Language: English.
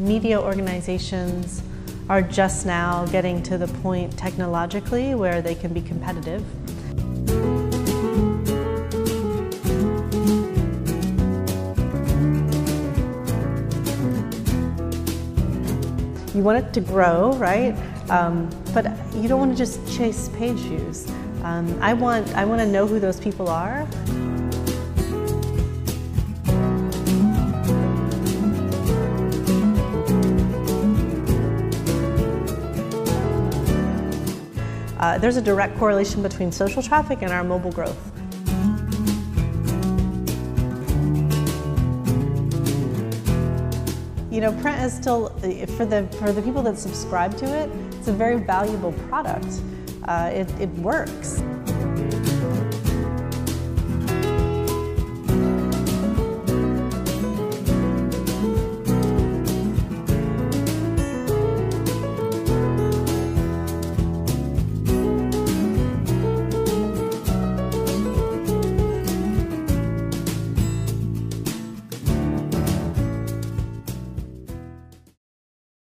media organizations are just now getting to the point technologically where they can be competitive. You want it to grow, right? Um, but you don't want to just chase page views. Um, I want I want to know who those people are. Uh, there's a direct correlation between social traffic and our mobile growth. You know, print is still, for the, for the people that subscribe to it, it's a very valuable product. Uh, it, it works.